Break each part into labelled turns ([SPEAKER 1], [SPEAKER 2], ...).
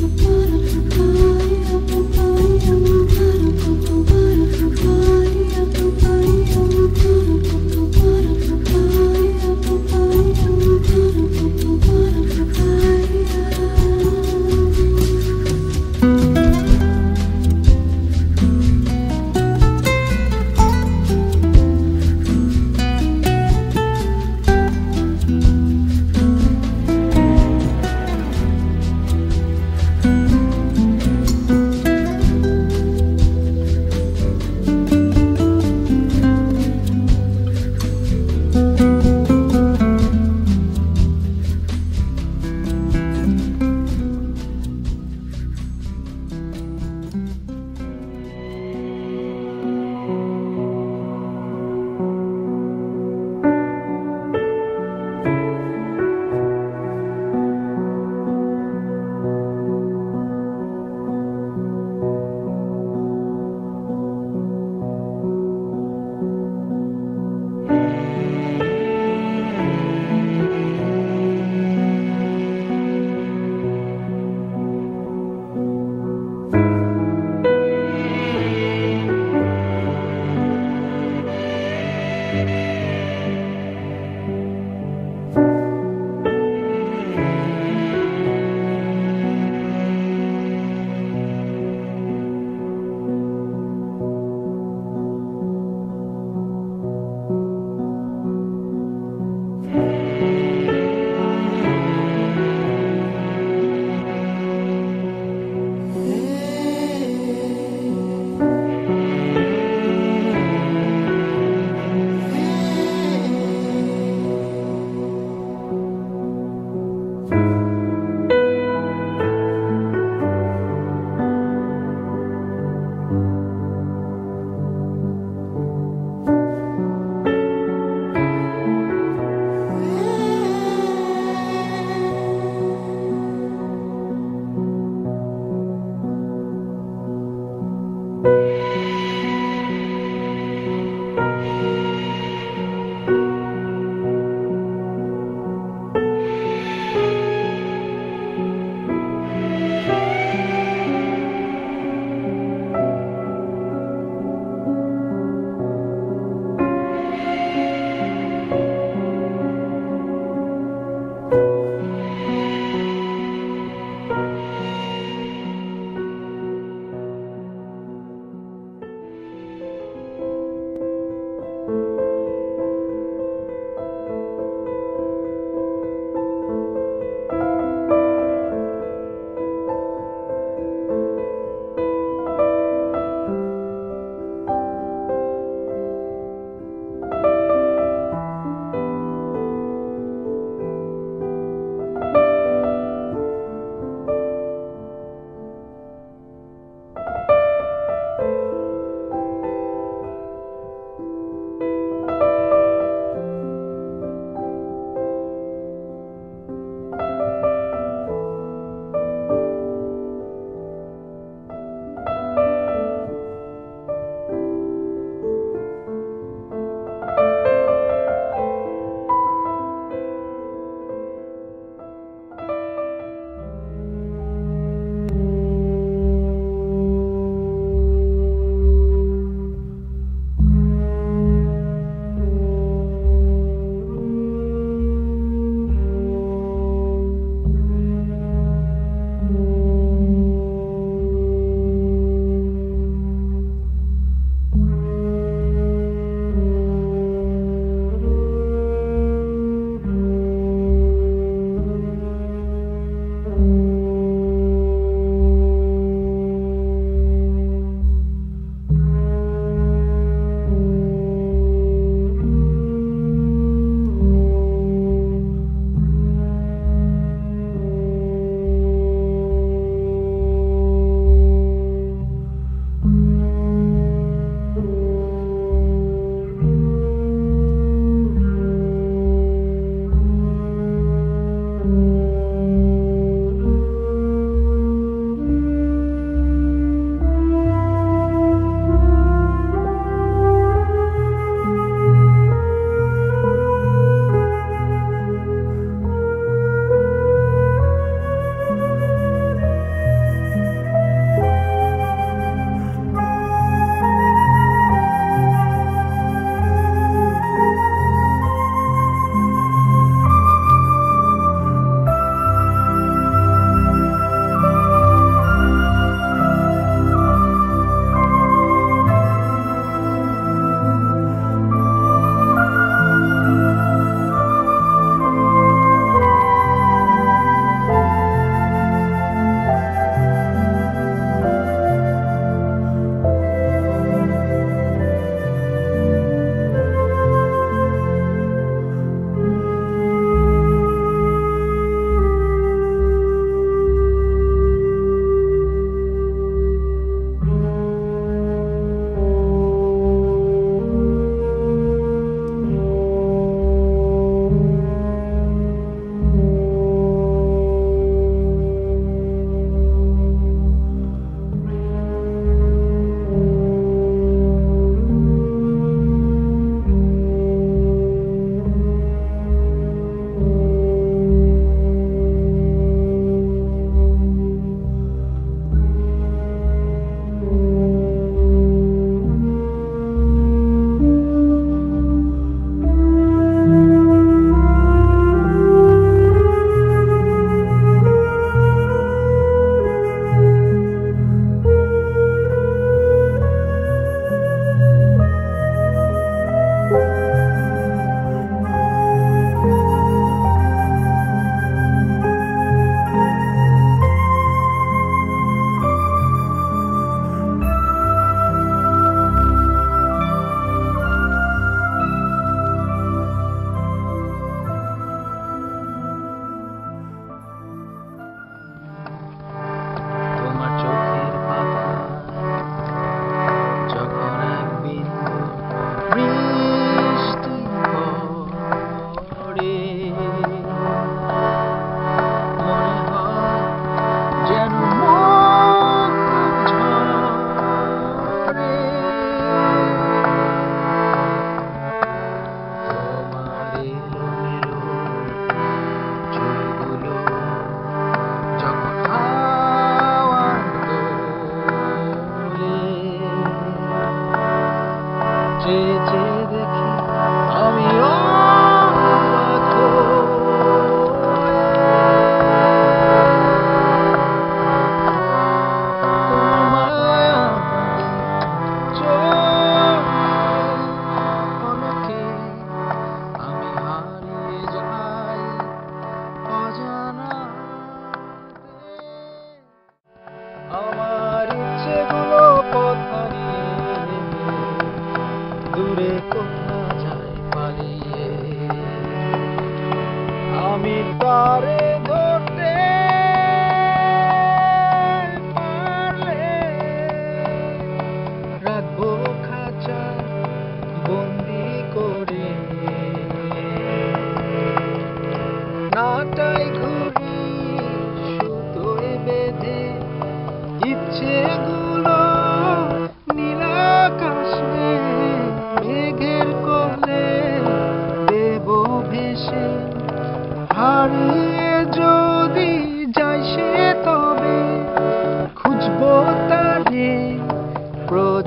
[SPEAKER 1] Bye.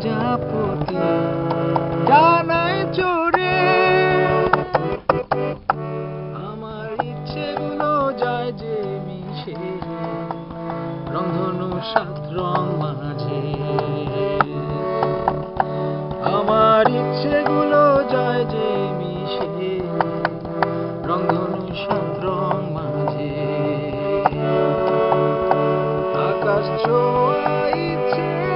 [SPEAKER 2] প্রজাপতি ডানায় চড়ে আমার ইচ্ছেগুলো যায় যে মিশে, রন্ধনু সাত রং মাঝে। আমার যায় যে মিশে, রন্ধনু সাত রং আকাশ ছোঁয়া ইচ্ছে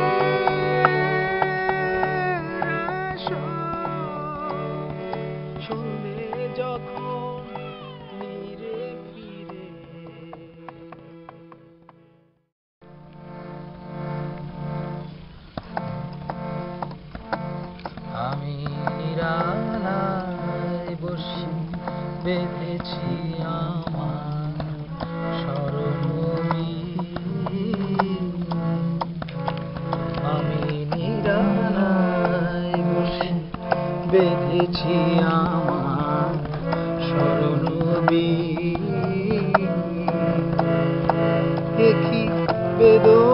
[SPEAKER 2] বেঁধেছি আমার স্মরণবী একই বেদনার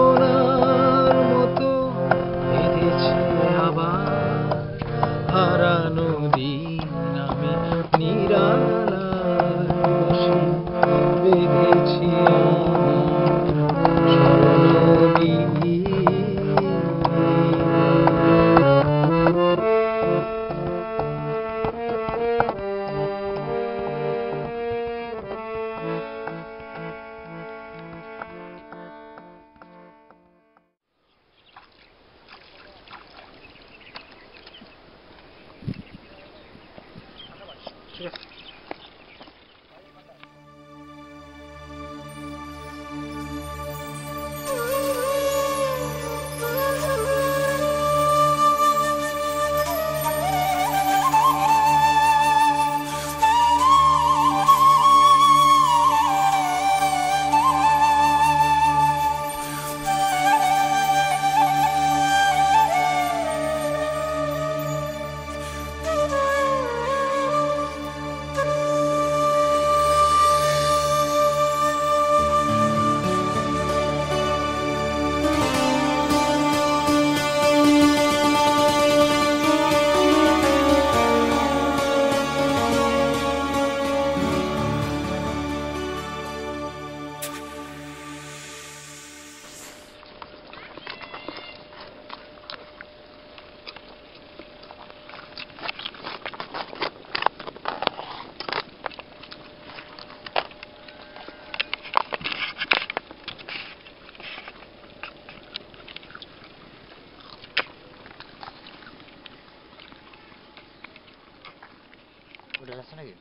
[SPEAKER 2] ওটা আছে নাকি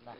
[SPEAKER 2] না